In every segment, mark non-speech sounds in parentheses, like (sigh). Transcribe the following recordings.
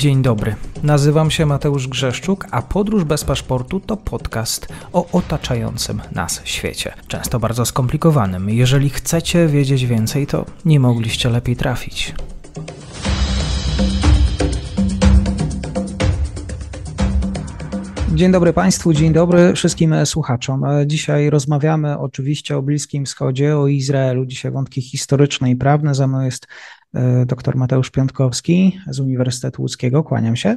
Dzień dobry. Nazywam się Mateusz Grzeszczuk, a Podróż bez paszportu to podcast o otaczającym nas świecie. Często bardzo skomplikowanym. Jeżeli chcecie wiedzieć więcej, to nie mogliście lepiej trafić. Dzień dobry Państwu, dzień dobry wszystkim słuchaczom. Dzisiaj rozmawiamy oczywiście o Bliskim Wschodzie, o Izraelu. Dzisiaj wątki historyczne i prawne. Za mną jest e, dr Mateusz Piątkowski z Uniwersytetu Łódzkiego. Kłaniam się.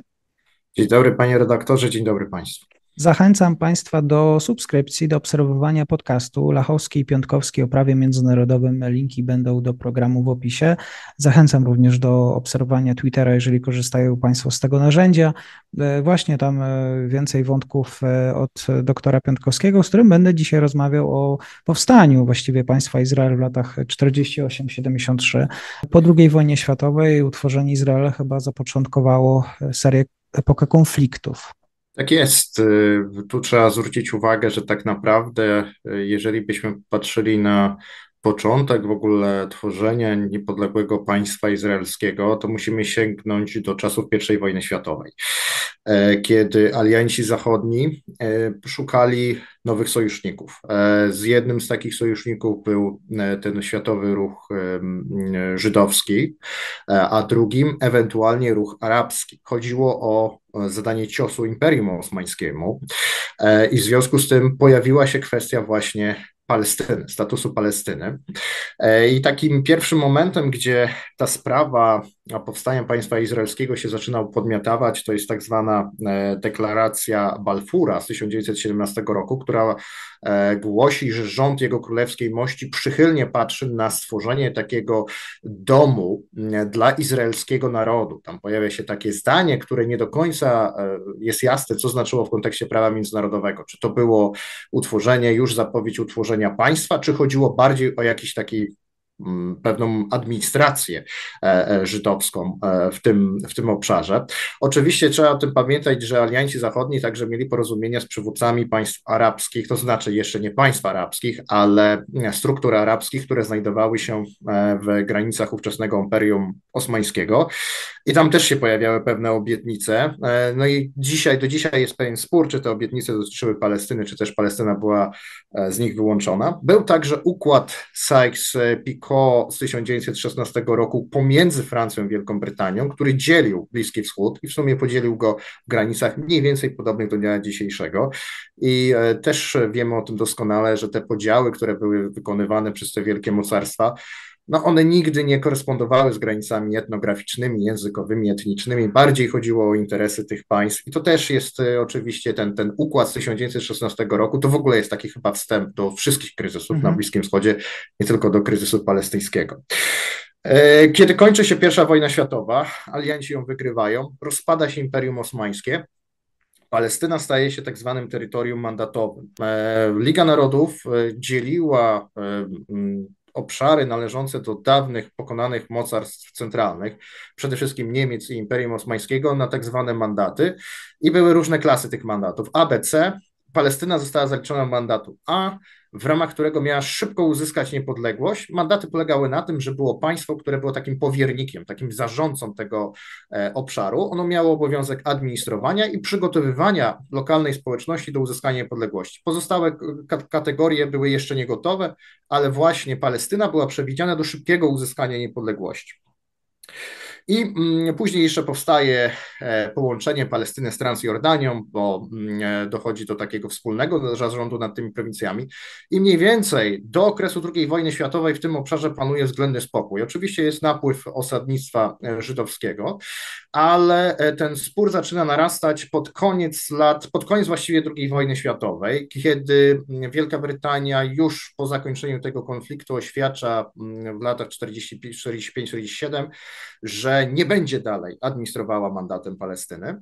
Dzień dobry panie redaktorze, dzień dobry Państwu. Zachęcam Państwa do subskrypcji, do obserwowania podcastu Lachowski i Piątkowski o prawie międzynarodowym. Linki będą do programu w opisie. Zachęcam również do obserwowania Twittera, jeżeli korzystają Państwo z tego narzędzia. E, właśnie tam e, więcej wątków e, od doktora Piątkowskiego, z którym będę dzisiaj rozmawiał o powstaniu właściwie państwa Izrael w latach 48-73. Po II wojnie światowej utworzenie Izraela chyba zapoczątkowało serię epokę konfliktów. Tak jest. Y, tu trzeba zwrócić uwagę, że tak naprawdę, y, jeżeli byśmy patrzyli na początek w ogóle tworzenia niepodległego państwa izraelskiego, to musimy sięgnąć do czasów I wojny światowej, e, kiedy alianci zachodni e, szukali nowych sojuszników. E, z jednym z takich sojuszników był ten światowy ruch żydowski, a drugim ewentualnie ruch arabski. Chodziło o zadanie ciosu Imperium Osmańskiemu i w związku z tym pojawiła się kwestia właśnie Palestyny, statusu Palestyny. E, I takim pierwszym momentem, gdzie ta sprawa powstania państwa izraelskiego się zaczyna podmiotować, to jest tak zwana e, deklaracja Balfura z 1917 roku, która e, głosi, że rząd jego królewskiej mości przychylnie patrzy na stworzenie takiego domu dla izraelskiego narodu. Tam pojawia się takie zdanie, które nie do końca jest jasne, co znaczyło w kontekście prawa międzynarodowego. Czy to było utworzenie, już zapowiedź utworzenia państwa, czy chodziło bardziej o jakiś taki pewną administrację e, e, żydowską e, w tym, w tym obszarze. Oczywiście trzeba o tym pamiętać, że alianci zachodni także mieli porozumienia z przywódcami państw arabskich, to znaczy jeszcze nie państw arabskich, ale struktur arabskich, które znajdowały się w granicach ówczesnego Imperium Osmańskiego i tam też się pojawiały pewne obietnice. No i dzisiaj, do dzisiaj jest pewien spór, czy te obietnice dotyczyły Palestyny, czy też Palestyna była z nich wyłączona. Był także układ Sykes-Picot z 1916 roku pomiędzy Francją i Wielką Brytanią, który dzielił Bliski Wschód i w sumie podzielił go w granicach mniej więcej podobnych do dnia dzisiejszego. I e, też wiemy o tym doskonale, że te podziały, które były wykonywane przez te wielkie mocarstwa, no one nigdy nie korespondowały z granicami etnograficznymi, językowymi, etnicznymi. Bardziej chodziło o interesy tych państw. I to też jest e, oczywiście ten, ten układ z 1916 roku. To w ogóle jest taki chyba wstęp do wszystkich kryzysów mhm. na Bliskim Wschodzie, nie tylko do kryzysu palestyńskiego. E, kiedy kończy się pierwsza wojna światowa, alianci ją wygrywają, rozpada się Imperium Osmańskie, Palestyna staje się tak zwanym terytorium mandatowym. E, Liga Narodów dzieliła obszary należące do dawnych pokonanych mocarstw centralnych, przede wszystkim Niemiec i Imperium Osmańskiego, na tak zwane mandaty i były różne klasy tych mandatów. ABC, Palestyna została zaliczona mandatu A, w ramach którego miała szybko uzyskać niepodległość. Mandaty polegały na tym, że było państwo, które było takim powiernikiem, takim zarządcą tego e, obszaru. Ono miało obowiązek administrowania i przygotowywania lokalnej społeczności do uzyskania niepodległości. Pozostałe kategorie były jeszcze nie gotowe, ale właśnie Palestyna była przewidziana do szybkiego uzyskania niepodległości. I mm, później jeszcze powstaje e, połączenie Palestyny z Transjordanią, bo mm, e, dochodzi do takiego wspólnego zarządu nad tymi prowincjami. I mniej więcej do okresu II wojny światowej w tym obszarze panuje względny spokój. Oczywiście jest napływ osadnictwa e, żydowskiego, ale ten spór zaczyna narastać pod koniec lat, pod koniec właściwie II wojny światowej, kiedy Wielka Brytania już po zakończeniu tego konfliktu oświadcza mm, w latach 45-47, że nie będzie dalej administrowała mandatem Palestyny.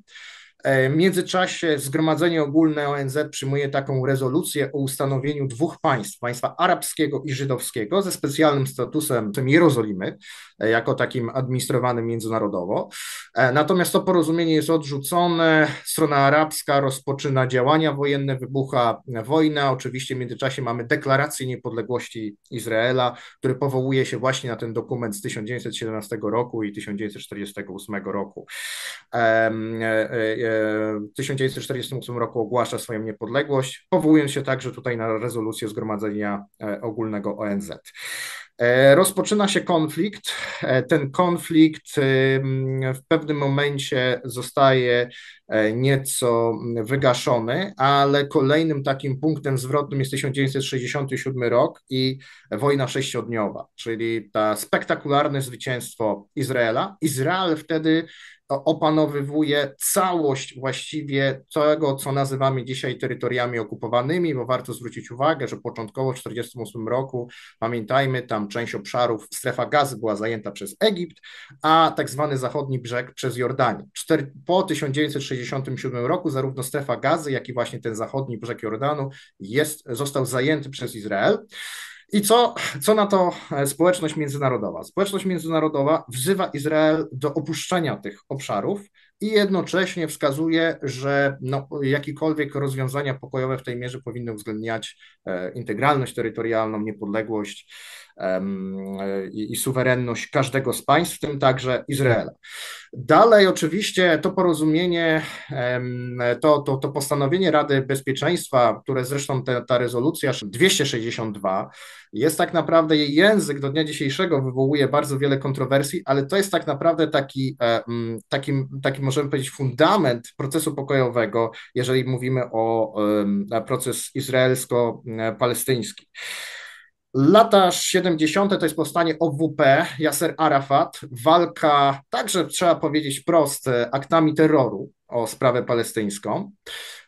E, w międzyczasie Zgromadzenie Ogólne ONZ przyjmuje taką rezolucję o ustanowieniu dwóch państw, państwa arabskiego i żydowskiego, ze specjalnym statusem Jerozolimy, e, jako takim administrowanym międzynarodowo. E, natomiast to porozumienie jest odrzucone, strona arabska rozpoczyna działania wojenne, wybucha wojna. Oczywiście w międzyczasie mamy deklarację niepodległości Izraela, który powołuje się właśnie na ten dokument z 1917 roku i 1948 roku w 1948 roku ogłasza swoją niepodległość, powołując się także tutaj na rezolucję Zgromadzenia e, Ogólnego ONZ. E, rozpoczyna się konflikt. E, ten konflikt w pewnym momencie zostaje nieco wygaszony, ale kolejnym takim punktem zwrotnym jest 1967 rok i wojna sześciodniowa, czyli ta spektakularne zwycięstwo Izraela. Izrael wtedy opanowywuje całość właściwie tego, co nazywamy dzisiaj terytoriami okupowanymi, bo warto zwrócić uwagę, że początkowo w 1948 roku, pamiętajmy, tam część obszarów, strefa gazy była zajęta przez Egipt, a tak zwany zachodni brzeg przez Jordanię. Po 1967 roku zarówno strefa gazy, jak i właśnie ten zachodni brzeg Jordanu jest, został zajęty przez Izrael. I co, co na to e, społeczność międzynarodowa? Społeczność międzynarodowa wzywa Izrael do opuszczenia tych obszarów i jednocześnie wskazuje, że no, jakiekolwiek rozwiązania pokojowe w tej mierze powinny uwzględniać e, integralność terytorialną, niepodległość i, i suwerenność każdego z państw, w tym także Izraela. Dalej oczywiście to porozumienie, to, to, to postanowienie Rady Bezpieczeństwa, które zresztą te, ta rezolucja 262 jest tak naprawdę jej język do dnia dzisiejszego wywołuje bardzo wiele kontrowersji, ale to jest tak naprawdę taki, e, taki, taki możemy powiedzieć fundament procesu pokojowego, jeżeli mówimy o proces izraelsko-palestyński. Lata 70. to jest powstanie OWP, Yasser Arafat, walka, także trzeba powiedzieć wprost, aktami terroru o sprawę palestyńską.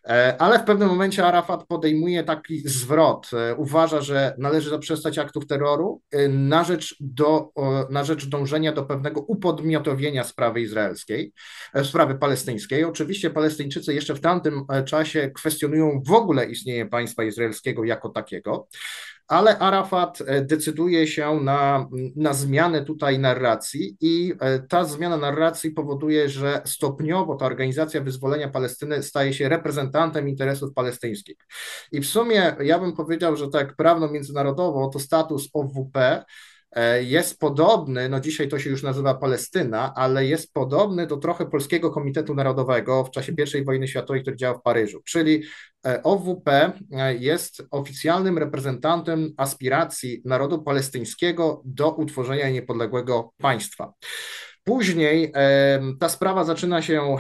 E, ale w pewnym momencie Arafat podejmuje taki zwrot. E, uważa, że należy zaprzestać aktów terroru e, na rzecz, do, na rzecz dążenia do pewnego upodmiotowienia sprawy izraelskiej, sprawy palestyńskiej. Oczywiście Palestyńczycy jeszcze w tamtym czasie kwestionują w ogóle istnienie państwa izraelskiego jako takiego ale Arafat decyduje się na, na zmianę tutaj narracji i ta zmiana narracji powoduje, że stopniowo ta Organizacja Wyzwolenia Palestyny staje się reprezentantem interesów palestyńskich. I w sumie ja bym powiedział, że tak prawno-międzynarodowo to status OWP E, jest podobny, no dzisiaj to się już nazywa Palestyna, ale jest podobny do trochę Polskiego Komitetu Narodowego w czasie I wojny światowej, który działał w Paryżu. Czyli e, OWP e, jest oficjalnym reprezentantem aspiracji narodu palestyńskiego do utworzenia niepodległego państwa. Później ta sprawa zaczyna się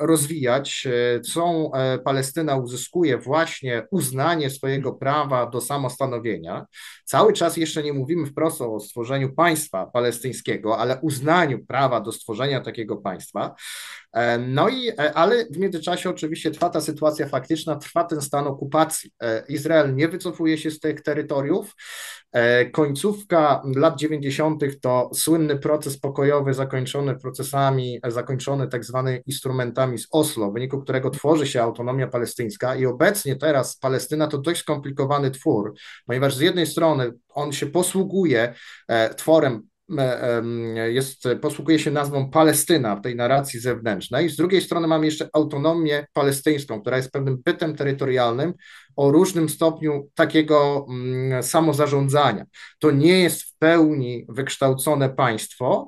rozwijać. Co e, Palestyna uzyskuje właśnie uznanie swojego prawa do samostanowienia. Cały czas jeszcze nie mówimy wprost o stworzeniu państwa palestyńskiego, ale uznaniu prawa do stworzenia takiego państwa. E, no i, e, ale w międzyczasie oczywiście trwa ta sytuacja faktyczna, trwa ten stan okupacji. Izrael nie wycofuje się z tych terytoriów. Końcówka lat 90. to słynny proces pokojowy zakończony procesami, zakończony tak zwanymi instrumentami z Oslo, w wyniku którego tworzy się autonomia palestyńska i obecnie teraz Palestyna to dość skomplikowany twór, ponieważ z jednej strony on się posługuje e, tworem e, jest, posługuje się nazwą Palestyna w tej narracji zewnętrznej. Z drugiej strony mamy jeszcze autonomię palestyńską, która jest pewnym bytem terytorialnym, o różnym stopniu takiego mm, samozarządzania. To nie jest w pełni wykształcone państwo,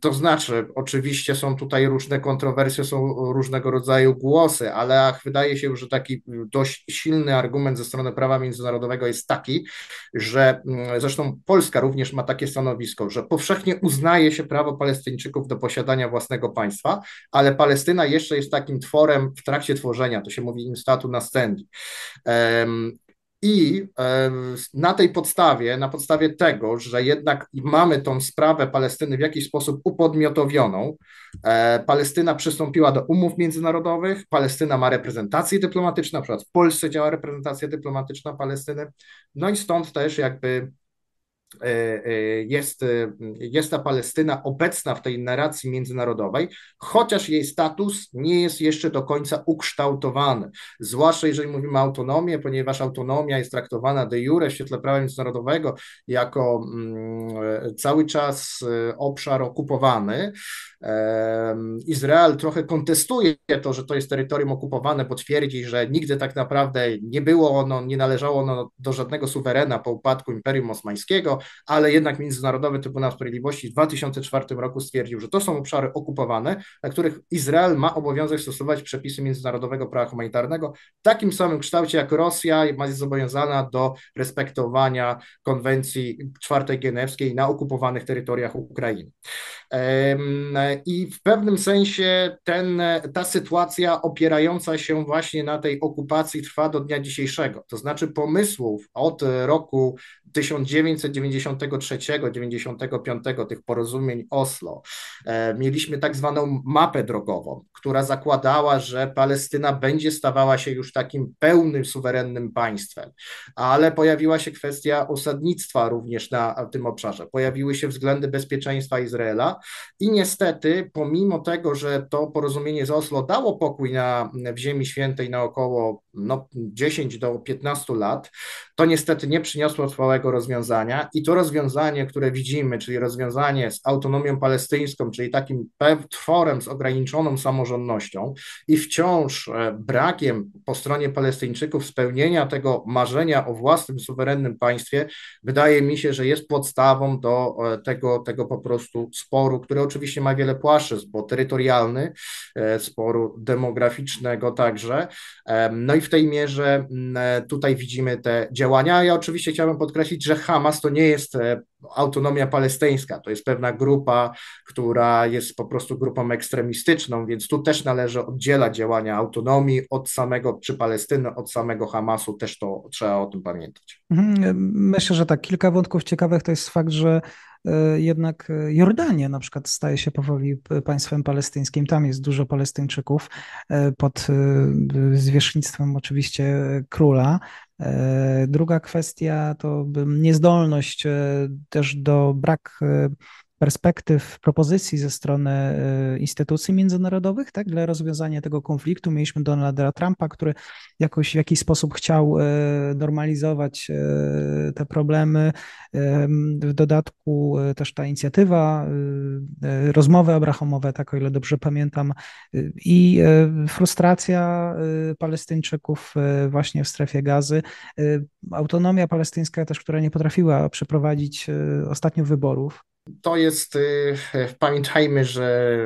to znaczy, oczywiście są tutaj różne kontrowersje, są różnego rodzaju głosy, ale ach, wydaje się, że taki dość silny argument ze strony prawa międzynarodowego jest taki, że mm, zresztą Polska również ma takie stanowisko, że powszechnie uznaje się prawo Palestyńczyków do posiadania własnego państwa, ale Palestyna jeszcze jest takim tworem w trakcie tworzenia, to się mówi instatu nastendi. I na tej podstawie, na podstawie tego, że jednak mamy tą sprawę Palestyny w jakiś sposób upodmiotowioną, e, Palestyna przystąpiła do umów międzynarodowych, Palestyna ma reprezentację dyplomatyczną, na przykład w Polsce działa reprezentacja dyplomatyczna Palestyny, no i stąd też jakby jest, e, jest ta Palestyna obecna w tej narracji międzynarodowej, chociaż jej status nie jest jeszcze do końca ukształtowany. Zwłaszcza jeżeli mówimy o autonomii, ponieważ autonomia jest traktowana de jure w świetle prawa międzynarodowego jako mm, cały czas obszar okupowany. Izrael trochę kontestuje to, że to jest terytorium okupowane, bo twierdzi, że nigdy tak naprawdę nie było ono, nie należało ono do żadnego suwerena po upadku Imperium Osmańskiego, ale jednak Międzynarodowy Trybunał Sprawiedliwości w 2004 roku stwierdził, że to są obszary okupowane, na których Izrael ma obowiązek stosować przepisy międzynarodowego prawa humanitarnego w takim samym kształcie jak Rosja jest zobowiązana do respektowania konwencji czwartej genewskiej na okupowanych terytoriach Ukrainy. I w pewnym sensie ten, ta sytuacja opierająca się właśnie na tej okupacji trwa do dnia dzisiejszego. To znaczy pomysłów od roku 1993-95 tych porozumień Oslo e, mieliśmy tak zwaną mapę drogową, która zakładała, że Palestyna będzie stawała się już takim pełnym, suwerennym państwem, ale pojawiła się kwestia osadnictwa również na tym obszarze. Pojawiły się względy bezpieczeństwa Izraela i niestety, pomimo tego, że to porozumienie z Oslo dało pokój na, w Ziemi Świętej na około no, 10 do 15 lat, to niestety nie przyniosło trwałego rozwiązania i to rozwiązanie, które widzimy, czyli rozwiązanie z autonomią palestyńską, czyli takim tworem z ograniczoną samorządnością i wciąż e, brakiem po stronie Palestyńczyków spełnienia tego marzenia o własnym suwerennym państwie, wydaje mi się, że jest podstawą do e, tego, tego po prostu sporu, który oczywiście ma wiele płaszczyzn, bo terytorialny, e, sporu demograficznego także. No i w tej mierze tutaj widzimy te działania. Ja oczywiście chciałbym podkreślić, że Hamas to nie jest e, autonomia palestyńska, to jest pewna grupa, która jest po prostu grupą ekstremistyczną, więc tu też należy oddzielać działania autonomii od samego, czy Palestyny, od samego Hamasu, też to trzeba o tym pamiętać. Mhm. Myślę, że tak, kilka wątków ciekawych to jest fakt, że jednak e, Jordania na przykład staje się powoli państwem palestyńskim. Tam jest dużo Palestyńczyków e, pod zwierzchnictwem oczywiście króla. Druga kwestia to niezdolność też do brak perspektyw, propozycji ze strony e, instytucji międzynarodowych tak, dla rozwiązania tego konfliktu. Mieliśmy Donalda Trumpa, który jakoś w jakiś sposób chciał e, normalizować e, te problemy. W dodatku też ta inicjatywa, rozmowy abrahamowe, tak o ile dobrze pamiętam, i frustracja Palestyńczyków właśnie w strefie gazy. Autonomia palestyńska też, która nie potrafiła przeprowadzić ostatnio wyborów, to jest, y, (laughs) pamiętajmy, że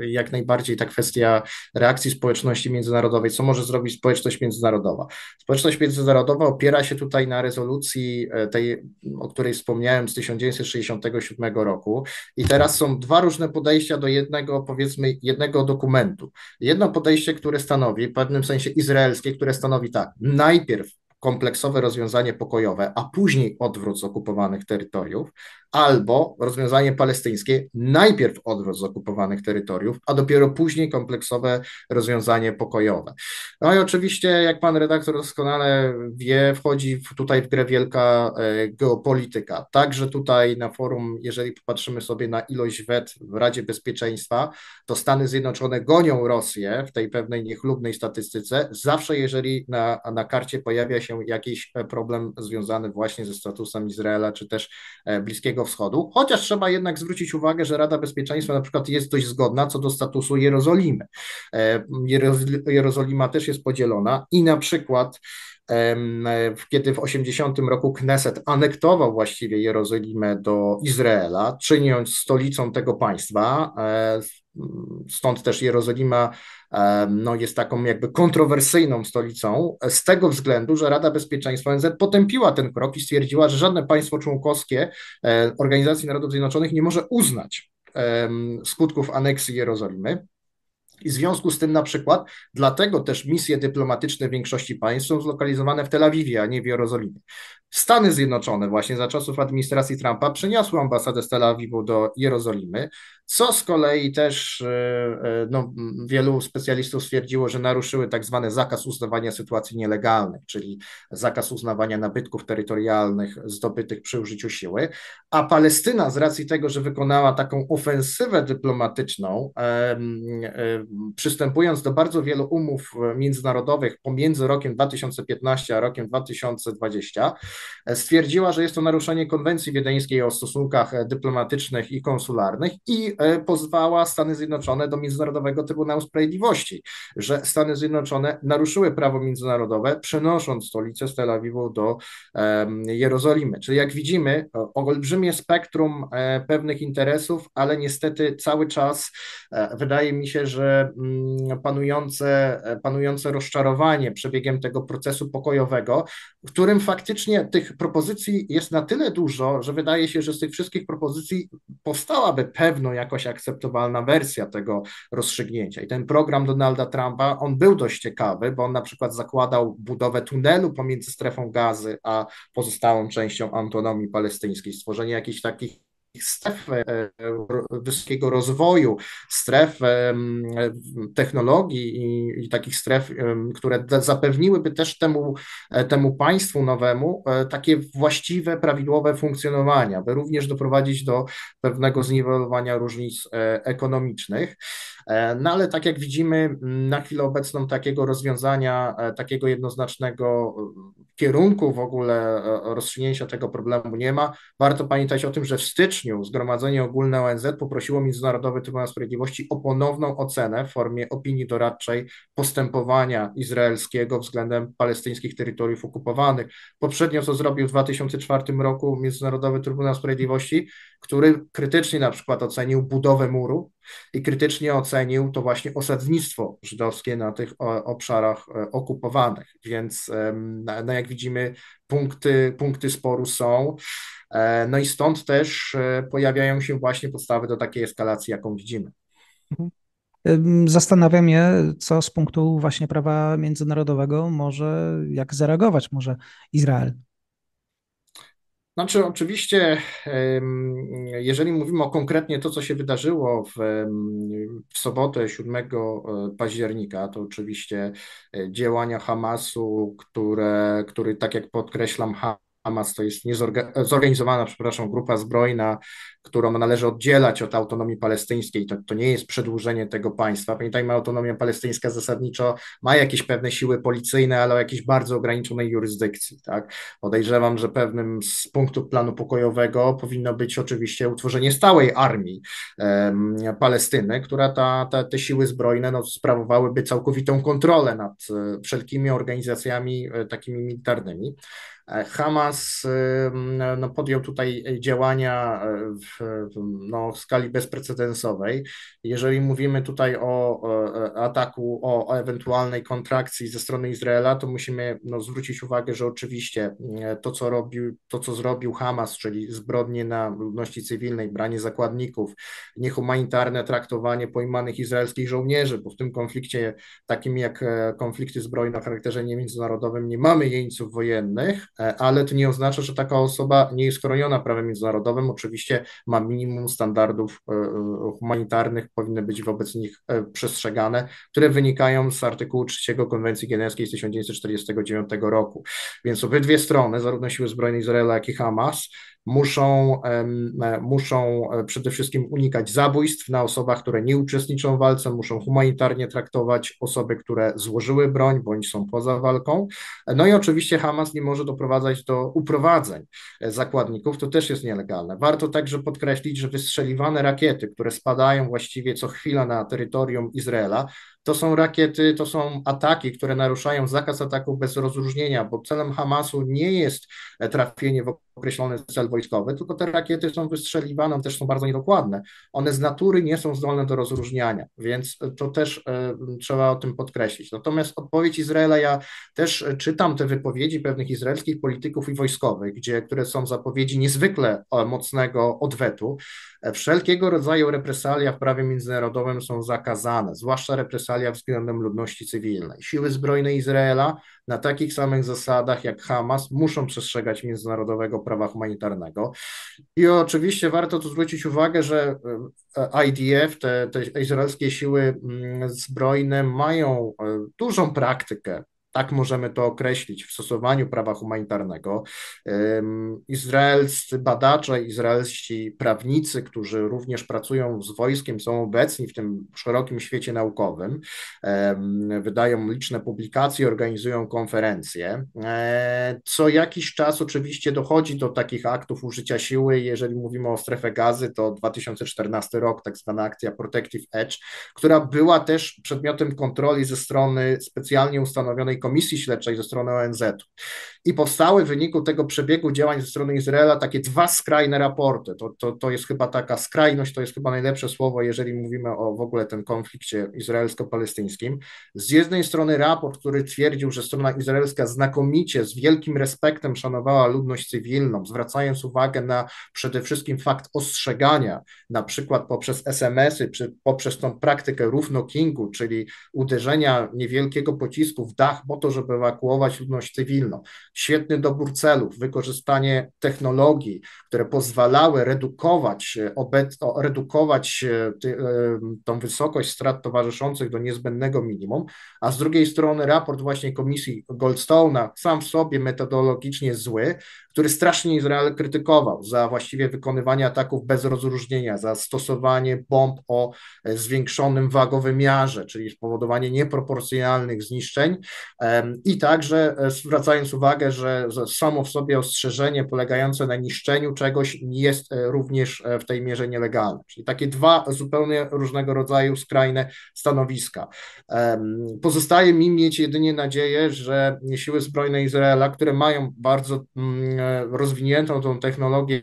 y, jak najbardziej ta kwestia reakcji społeczności międzynarodowej, co może zrobić społeczność międzynarodowa. Społeczność międzynarodowa opiera się tutaj na rezolucji e, tej, o której wspomniałem z 1967 roku i teraz są dwa różne podejścia do jednego, powiedzmy, jednego dokumentu. Jedno podejście, które stanowi, w pewnym sensie izraelskie, które stanowi tak, najpierw kompleksowe rozwiązanie pokojowe, a później odwrót z okupowanych terytoriów, albo rozwiązanie palestyńskie, najpierw odwrót z okupowanych terytoriów, a dopiero później kompleksowe rozwiązanie pokojowe. No i oczywiście, jak pan redaktor doskonale wie, wchodzi tutaj w grę wielka e, geopolityka. Także tutaj na forum, jeżeli popatrzymy sobie na ilość wet w Radzie Bezpieczeństwa, to Stany Zjednoczone gonią Rosję w tej pewnej niechlubnej statystyce, zawsze jeżeli na, na karcie pojawia się jakiś e, problem związany właśnie ze statusem Izraela, czy też e, Bliskiego Wschodu, chociaż trzeba jednak zwrócić uwagę, że Rada Bezpieczeństwa na przykład jest dość zgodna co do statusu Jerozolimy. E, Jerozolima też jest podzielona i na przykład kiedy w 80 roku Kneset anektował właściwie Jerozolimę do Izraela, czyniąc stolicą tego państwa, e, stąd też Jerozolima no, jest taką jakby kontrowersyjną stolicą, z tego względu, że Rada Bezpieczeństwa ONZ potępiła ten krok i stwierdziła, że żadne państwo członkowskie e, Organizacji Narodów Zjednoczonych nie może uznać skutków aneksji Jerozolimy. I w związku z tym na przykład, dlatego też misje dyplomatyczne większości państw są zlokalizowane w Tel Awiwie, a nie w Jerozolimie. Stany Zjednoczone właśnie za czasów administracji Trumpa przeniosły ambasadę z Tel Awiwu do Jerozolimy, co z kolei też e, e, no, wielu specjalistów stwierdziło, że naruszyły tak zwany zakaz uznawania sytuacji nielegalnych, czyli zakaz uznawania nabytków terytorialnych zdobytych przy użyciu siły, a Palestyna z racji tego, że wykonała taką ofensywę dyplomatyczną, przystępując do bardzo wielu umów międzynarodowych pomiędzy rokiem 2015 a rokiem 2020, stwierdziła, że jest to naruszenie konwencji wiedeńskiej o stosunkach dyplomatycznych i konsularnych i e, pozwała Stany Zjednoczone do Międzynarodowego Trybunału Sprawiedliwości, że Stany Zjednoczone naruszyły prawo międzynarodowe, przenosząc stolicę z Tel Awiwu do Jerozolimy. Czyli jak widzimy, olbrzymie spektrum e, pewnych interesów, ale niestety cały czas e, wydaje mi się, że mm, panujące, panujące rozczarowanie przebiegiem tego procesu pokojowego, w którym faktycznie tych propozycji jest na tyle dużo, że wydaje się, że z tych wszystkich propozycji powstałaby pewno jakoś akceptowalna wersja tego rozstrzygnięcia. I ten program Donalda Trumpa, on był dość ciekawy, bo on na przykład zakładał budowę tunelu pomiędzy strefą gazy a pozostałą częścią autonomii palestyńskiej, stworzenie jakichś takich stref e, wysokiego rozwoju, stref e, technologii i, i, takich stref, które zapewniłyby też temu, e, temu państwu nowemu takie właściwe, prawidłowe funkcjonowanie, aby również doprowadzić do pewnego zniwelowania różnic ekonomicznych. No ale tak jak widzimy, na chwilę obecną takiego rozwiązania, takiego jednoznacznego kierunku w ogóle rozstrzygnięcia tego problemu nie ma. Warto pamiętać o tym, że w styczniu styczniu Zgromadzenie Ogólne ONZ poprosiło Międzynarodowy Trybunał Sprawiedliwości o ponowną ocenę w formie opinii doradczej postępowania izraelskiego względem palestyńskich terytoriów okupowanych. Poprzednio co zrobił w 2004 roku Międzynarodowy Trybunał Sprawiedliwości, który krytycznie na przykład ocenił budowę muru i krytycznie ocenił to właśnie osadnictwo żydowskie na tych obszarach e, okupowanych. Więc no jak widzimy, punkty, punkty sporu są. E, no i stąd też e, pojawiają się właśnie podstawy do takiej eskalacji, jaką widzimy. Mhm. Zastanawiam się, co z punktu właśnie prawa międzynarodowego może, jak zareagować może Izrael. Znaczy, oczywiście, jeżeli mówimy o konkretnie to, co się wydarzyło w, w sobotę 7 e, października, to oczywiście działania Hamasu, które, który, tak jak podkreślam, Hamas to jest zorganizowana, przepraszam, grupa zbrojna, którą należy oddzielać od autonomii palestyńskiej. To, to nie jest przedłużenie tego państwa. Pamiętajmy, autonomia palestyńska zasadniczo ma jakieś pewne siły policyjne, ale o jakiejś bardzo ograniczonej jurysdykcji. Tak? Podejrzewam, że pewnym z punktów planu pokojowego powinno być oczywiście utworzenie stałej armii um, Palestyny, która ta, ta, te siły zbrojne no, sprawowałyby całkowitą kontrolę nad e, wszelkimi organizacjami e, takimi militarnymi. Hamas no, podjął tutaj działania e, w, no, w skali bezprecedensowej. Jeżeli mówimy tutaj o, ataku, o, ewentualnej kontrakcji ze strony Izraela, to musimy no, zwrócić uwagę, że oczywiście e, to co, robił, to, co zrobił Hamas, czyli zbrodnie na ludności cywilnej, branie zakładników, niehumanitarne traktowanie pojmanych izraelskich żołnierzy, bo w tym konflikcie, takim jak e, konflikty zbrojne o charakterze niemiędzynarodowym, nie mamy jeńców wojennych, E, ale to nie oznacza, że taka osoba nie jest chroniona prawem międzynarodowym. Oczywiście ma minimum standardów e, e, humanitarnych, powinny być wobec nich przestrzegane, które wynikają z artykułu 3 Konwencji Genewskiej z 1949 roku. Więc obydwie strony, zarówno siły zbrojne Izraela, jak i Hamas, muszą, muszą przede wszystkim unikać zabójstw na osobach, które nie uczestniczą w walce, muszą humanitarnie traktować osoby, które złożyły broń bądź są poza walką. No i oczywiście Hamas nie może doprowadzać do uprowadzeń zakładników, to też jest nielegalne. Warto także podkreślić, że wystrzeliwane rakiety, które spadają właściwie co chwila na terytorium Izraela, to są rakiety, to są ataki, które naruszają zakaz ataków bez rozróżnienia, bo celem Hamasu nie jest trafienie w określony cel wojskowy, tylko te rakiety są wystrzeliwane, też są bardzo niedokładne. One z natury nie są zdolne do rozróżniania, więc to też e, trzeba o tym podkreślić. Natomiast odpowiedź Izraela, ja też czytam te wypowiedzi pewnych izraelskich polityków i wojskowych, gdzie, które są zapowiedzi niezwykle e, mocnego odwetu. E, wszelkiego rodzaju represalia w prawie międzynarodowym są zakazane, zwłaszcza represalia względem ludności cywilnej. Siły zbrojne Izraela na takich samych zasadach jak Hamas muszą przestrzegać międzynarodowego prawa humanitarnego. I oczywiście warto tu zwrócić uwagę, że e, IDF, te, te izraelskie siły mm, zbrojne mają e, dużą praktykę tak możemy to określić w stosowaniu prawa humanitarnego. Izraelscy badacze, izraelscy prawnicy, którzy również pracują z wojskiem, są obecni w tym szerokim świecie naukowym, wydają liczne publikacje, organizują konferencje. E, co jakiś czas oczywiście dochodzi do takich aktów użycia siły. Jeżeli mówimy o strefie gazy, to 2014 rok, tak zwana akcja Protective Edge, która była też przedmiotem kontroli ze strony specjalnie ustanowionej komisji śledczej ze strony ONZ. I powstały w wyniku tego przebiegu działań ze strony Izraela takie dwa skrajne raporty. To, to, to jest chyba taka skrajność, to jest chyba najlepsze słowo, jeżeli mówimy o w ogóle tym konflikcie izraelsko-palestyńskim. Z jednej strony raport, który twierdził, że strona izraelska znakomicie, z wielkim respektem szanowała ludność cywilną, zwracając uwagę na przede wszystkim fakt ostrzegania, na przykład poprzez SMS-y, czy poprzez tą praktykę równokinku, czyli uderzenia niewielkiego pocisku w dach po to, żeby ewakuować ludność cywilną. Świetny dobór celów, wykorzystanie technologii, które pozwalały redukować, obec, redukować ty, tą wysokość strat towarzyszących do niezbędnego minimum, a z drugiej strony raport właśnie Komisji Goldstone'a sam w sobie metodologicznie zły, który strasznie Izrael krytykował za właściwie wykonywanie ataków bez rozróżnienia, za stosowanie bomb o zwiększonym wagowymiarze, czyli spowodowanie nieproporcjonalnych zniszczeń i także e, zwracając uwagę, że samo w sobie ostrzeżenie polegające na niszczeniu czegoś jest e, również e, w tej mierze nielegalne. Czyli takie dwa zupełnie różnego rodzaju skrajne stanowiska. Pozostaje mi mieć jedynie nadzieję, że siły zbrojne Izraela, które mają bardzo mm, rozwiniętą tą technologię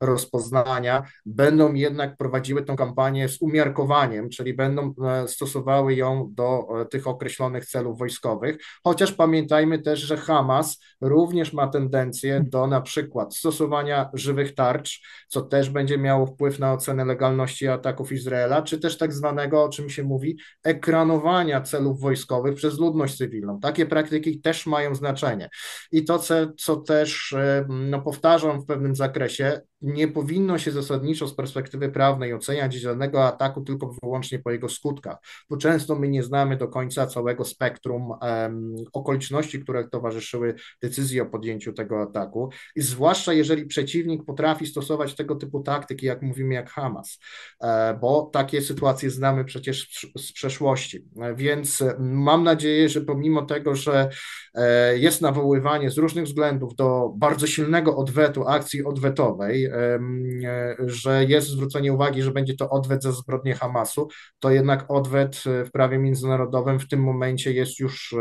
rozpoznania, będą jednak prowadziły tę kampanię z umiarkowaniem, czyli będą e, stosowały ją do e, tych określonych celów wojskowych. Chociaż pamiętajmy też, że Hamas również ma tendencję do na przykład stosowania żywych tarcz, co też będzie miało wpływ na ocenę legalności ataków Izraela, czy też tak zwanego, o czym się mówi, ekranowania celów wojskowych przez ludność cywilną. Takie praktyki też mają znaczenie. I to, co też e, no, powtarzam w pewnym zakresie, nie powinno się zasadniczo z perspektywy prawnej oceniać żadnego ataku tylko wyłącznie po jego skutkach, bo często my nie znamy do końca całego spektrum um, okoliczności, które towarzyszyły decyzji o podjęciu tego ataku i zwłaszcza jeżeli przeciwnik potrafi stosować tego typu taktyki, jak mówimy, jak Hamas, e, bo takie sytuacje znamy przecież z przeszłości. E, więc mam nadzieję, że pomimo tego, że e, jest nawoływanie z różnych względów do bardzo silnego odwetu, akcji odwetowej, że jest zwrócenie uwagi, że będzie to odwet za zbrodnię Hamasu, to jednak odwet w prawie międzynarodowym w tym momencie jest już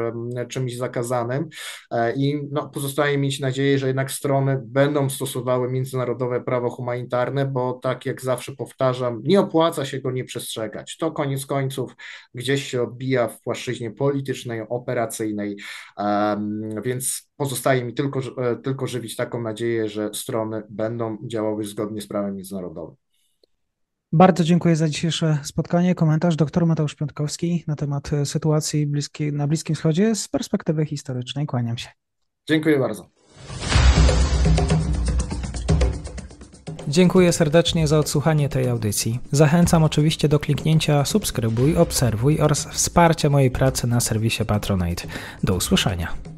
czymś zakazanym e, i no, pozostaje mieć nadzieję, że jednak strony będą stosowały międzynarodowe prawo humanitarne, bo tak jak zawsze powtarzam, nie opłaca się go nie przestrzegać. To koniec końców gdzieś się odbija w płaszczyźnie politycznej, operacyjnej, więc pozostaje mi tylko, e, tylko żywić taką nadzieję, że strony będą działały zgodnie z prawem międzynarodowym. Bardzo dziękuję za dzisiejsze spotkanie. Komentarz dr Mateusz Piątkowski na temat e, sytuacji bliskiej, na Bliskim Wschodzie z perspektywy historycznej. Kłaniam się. Dziękuję bardzo. Dziękuję serdecznie za odsłuchanie tej audycji. Zachęcam oczywiście do kliknięcia subskrybuj, obserwuj oraz wsparcia mojej pracy na serwisie Patronite. Do usłyszenia.